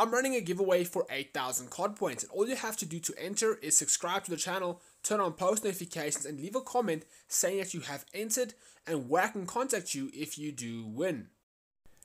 I'm running a giveaway for 8,000 COD points and all you have to do to enter is subscribe to the channel, turn on post notifications and leave a comment saying that you have entered and where I can contact you if you do win.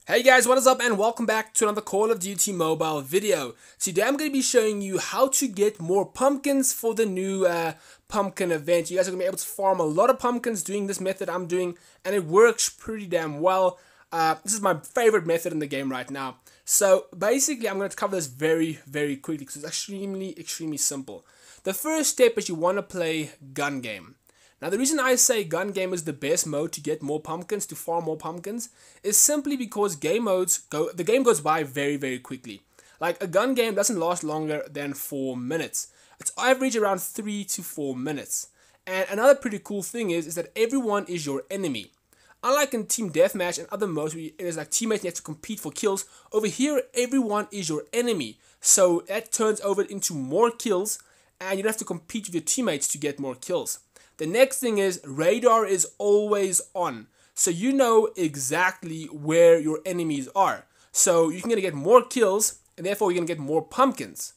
Hey guys, what is up and welcome back to another Call of Duty mobile video. Today I'm going to be showing you how to get more pumpkins for the new uh, pumpkin event. You guys are going to be able to farm a lot of pumpkins doing this method I'm doing and it works pretty damn well. Uh, this is my favorite method in the game right now. So basically, I'm going to cover this very, very quickly because it's extremely, extremely simple. The first step is you want to play gun game. Now, the reason I say gun game is the best mode to get more pumpkins, to farm more pumpkins, is simply because game modes go, the game goes by very, very quickly. Like a gun game doesn't last longer than four minutes. It's average around three to four minutes. And another pretty cool thing is, is that everyone is your enemy. Unlike in Team Deathmatch and other modes where it is like teammates you have to compete for kills, over here everyone is your enemy. So that turns over into more kills and you don't have to compete with your teammates to get more kills. The next thing is radar is always on. So you know exactly where your enemies are. So you're to get more kills and therefore you're going to get more pumpkins.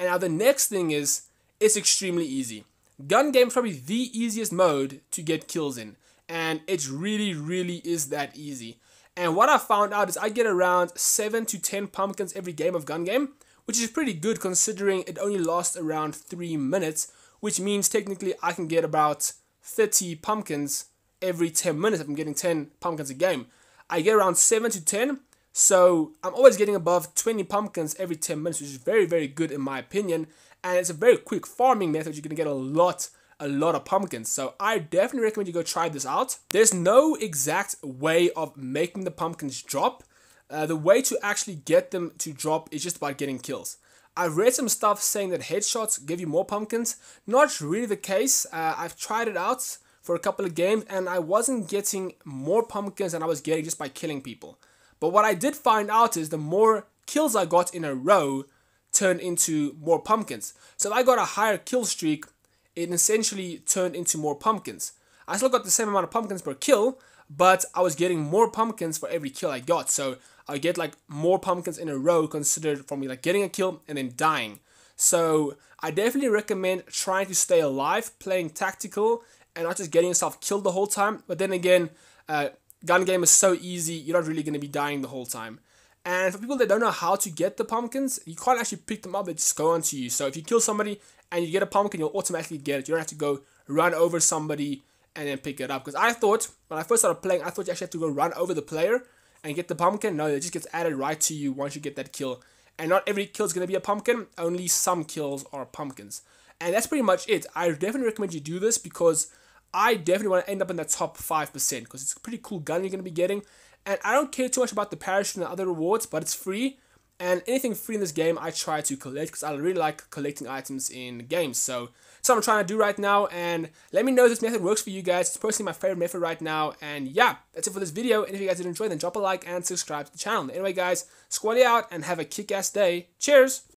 And now the next thing is it's extremely easy. Gun game is probably the easiest mode to get kills in and it really, really is that easy. And what I found out is I get around 7 to 10 pumpkins every game of gun game, which is pretty good considering it only lasts around 3 minutes, which means technically I can get about 30 pumpkins every 10 minutes if I'm getting 10 pumpkins a game. I get around 7 to 10, so I'm always getting above 20 pumpkins every 10 minutes, which is very, very good in my opinion. And it's a very quick farming method. You're going to get a lot a lot of pumpkins. So I definitely recommend you go try this out. There's no exact way of making the pumpkins drop. Uh, the way to actually get them to drop is just by getting kills. I've read some stuff saying that headshots give you more pumpkins. Not really the case. Uh, I've tried it out for a couple of games and I wasn't getting more pumpkins than I was getting just by killing people. But what I did find out is the more kills I got in a row turned into more pumpkins. So if I got a higher kill streak, it essentially turned into more pumpkins. I still got the same amount of pumpkins per kill, but I was getting more pumpkins for every kill I got. So I get like more pumpkins in a row considered me like getting a kill and then dying. So I definitely recommend trying to stay alive, playing tactical, and not just getting yourself killed the whole time. But then again, uh, gun game is so easy, you're not really going to be dying the whole time. And for people that don't know how to get the pumpkins, you can't actually pick them up, they just go onto you. So if you kill somebody and you get a pumpkin, you'll automatically get it. You don't have to go run over somebody and then pick it up. Because I thought, when I first started playing, I thought you actually have to go run over the player and get the pumpkin. No, it just gets added right to you once you get that kill. And not every kill is going to be a pumpkin, only some kills are pumpkins. And that's pretty much it. I definitely recommend you do this because I definitely want to end up in the top 5% because it's a pretty cool gun you're going to be getting. And I don't care too much about the parachute and other rewards, but it's free. And anything free in this game, I try to collect because I really like collecting items in games. So, that's what I'm trying to do right now. And let me know if this method works for you guys. It's personally my favorite method right now. And yeah, that's it for this video. And if you guys did enjoy, then drop a like and subscribe to the channel. Anyway, guys, squally out and have a kick-ass day. Cheers!